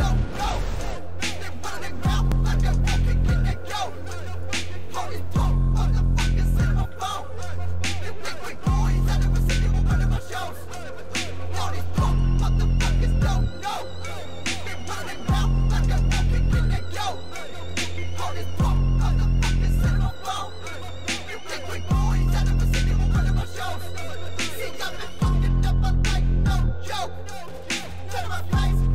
go, go.